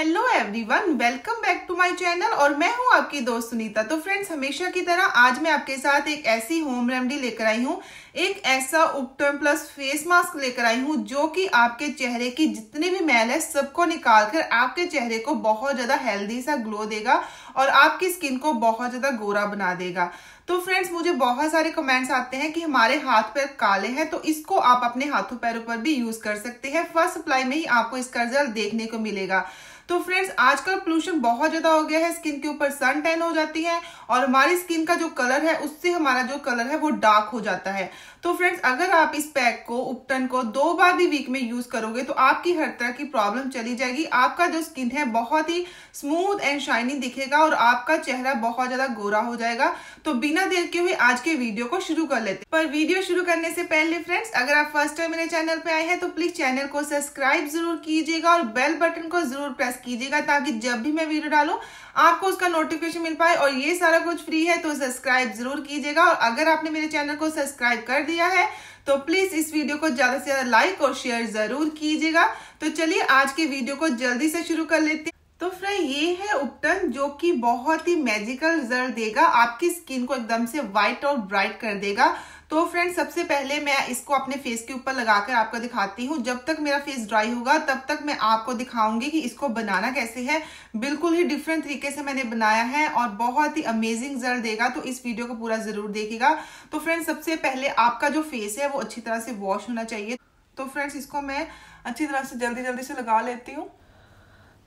Hello everyone welcome back to my channel और मैं हूँ आपकी दोस्त सुनीता। तो फ्रेंड्स हमेशा की तरह आज मैं आपके साथ एक ऐसी होम रेमेडी लेकर आई हूँ, एक ऐसा उपटर्म प्लस फेस मास्क लेकर आई हूँ, जो कि आपके चेहरे की जितने भी मैल है सबको निकाल कर आपके चेहरे को बहुत ज़्यादा हेल्दी सा ग्लो देगा और आपकी स्किन को बहुत ज़्यादा गोरा बना देगा। तो फ्रेंड्स मुझे बहुत सारे कमेंट्स आते हैं कि हमारे हाथ पैर काले हैं तो इसको आप अपने हाथों पैरों पर भी यूज़ कर सकते हैं। फ़र्स्ट सप्लाई में ही आपको इसका रिज़ल्ट देखने को मिलेगा। तो फ्रेंड्स आजकल पोल्यूशन बहुत ज़्यादा हो गया है स्किन के ऊपर सन टैन हो जाती है और हमारी स्किन का जो कलर है, उससे हमारा जो कलर है, वो डार्क हो जाता है। तो फ्रेंड्स अगर आप इस पैक को, उपटन को दो बार भी वीक में यूज़ करोगे तो आपकी हर तरह की प्रॉब्लम चली जाएगी। आपका जो स्किन है, बहुत ही स्मूथ एंड शाइनी दिखेगा और आपका चेहरा बहुत ज़्यादा गोरा हो जाएगा। तो बिना देर के हुए आज के वीडियो को शुरू कर लेते पर वीडियो शुरू करने से पहले फ्रेंड्स अगर आप फ़र्स्ट टाइम मेरे चैनल पे आए हैं तो प्लीज़ चैनल को सब्सक्राइब ज़रूर कीजिएगा और बेल बटन को ज़रूर कीजिएगा ताकि जब भी मैं वीडियो डालू, आपको उसका नोटिफिकेशन मिल पाए और ये सारा कुछ फ्री है तो सब्सक्राइब ज़रूर कीजिएगा। और अगर आपने मेरे चैनल को सब्सक्राइब कर दिया है तो प्लीज़ इस वीडियो को ज़्यादा से ज़्यादा लाइक और शेयर ज़रूर कीजिएगा। तो चलिए आज के वीडियो को जल्दी से शुरू कर लेते हैं। तो फ्रेंड, ये है उपटन, जो कि बहुत ही मैजिकल रिज़ल्ट देगा। आपकी स्किन को एकदम से व्हाइट और ब्राइट कर देगा। तो फ्रेंड सबसे पहले मैं इसको अपने फेस के ऊपर लगाकर आपको दिखाती हूँ। जब तक मेरा फेस ड्राई होगा, तब तक मैं आपको दिखाऊँगी कि इसको बनाना कैसे है। बिल्कुल ही डिफरेंट तरीके से मैंने बनाया है और बहुत ही अमेजिंग रिज़ल्ट देगा तो इस वीडियो को पूरा ज़रूर देखेगा तो फ्रेंड सबसे पहले आपका जो फेस है, वो अच्छी तरह से वॉश होना चाहिए। तो फ्रेंड्स इसको मैं अच्छी तरह से जल्दी जल्दी से लगा लेती हूँ।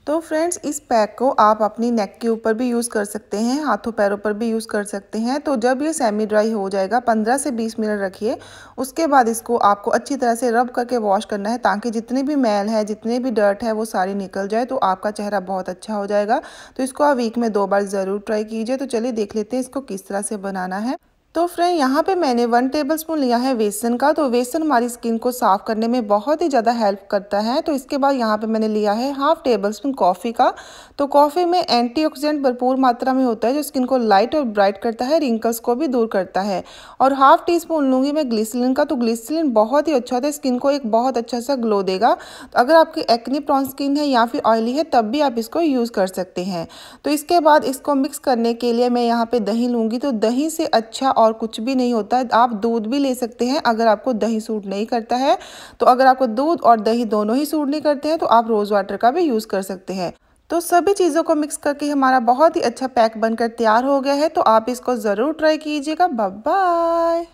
तो फ्रेंड्स, इस पैक को आप अपनी नेक के ऊपर भी यूज़ कर सकते हैं, हाथों पैरों पर भी यूज़ कर सकते हैं। तो जब ये सेमी ड्राई हो जाएगा 15 से 20 मिनट रखिए। उसके बाद इसको आपको अच्छी तरह से रब करके वॉश करना है ताकि जितने भी मैल है, जितने भी डर्ट है, वो सारी निकल जाए तो आपका चेहरा बहुत अच्छा हो जाएगा। तो इसको आप वीक में दो बार ज़रूर ट्राई कीजिए। तो चलिए देख लेते हैं इसको किस तरह से बनाना है। तो फ्रेंड, यहाँ पे मैंने वन टेबल स्पून लिया है बेसन का तो बेसन हमारी स्किन को साफ़ करने में बहुत ही ज़्यादा हेल्प करता है। तो इसके बाद यहाँ पे मैंने लिया है हाफ़ टेबल स्पून कॉफ़ी का। तो कॉफ़ी में एंटीऑक्सीडेंट भरपूर मात्रा में होता है, जो स्किन को लाइट और ब्राइट करता है रिंकल्स को भी दूर करता है। और हाफ़ टी स्पून लूँगी मैं ग्लिसलिन का तो ग्लिसलिन बहुत ही अच्छा होता है स्किन को एक बहुत अच्छा सा ग्लो देगा। तो अगर आपकी एक्नी प्रॉन स्किन है या फिर ऑयली है, तब भी आप इसको यूज़ कर सकते हैं। तो इसके बाद इसको मिक्स करने के लिए मैं यहाँ पर दही लूँगी तो दही से अच्छा और कुछ भी नहीं होता है, आप दूध भी ले सकते हैं अगर आपको दही सूट नहीं करता है। तो अगर आपको दूध और दही दोनों ही सूट नहीं करते हैं तो आप रोज़ वाटर का भी यूज़ कर सकते हैं। तो सभी चीज़ों को मिक्स करके हमारा बहुत ही अच्छा पैक बनकर तैयार हो गया है तो आप इसको ज़रूर ट्राई कीजिएगा। बाय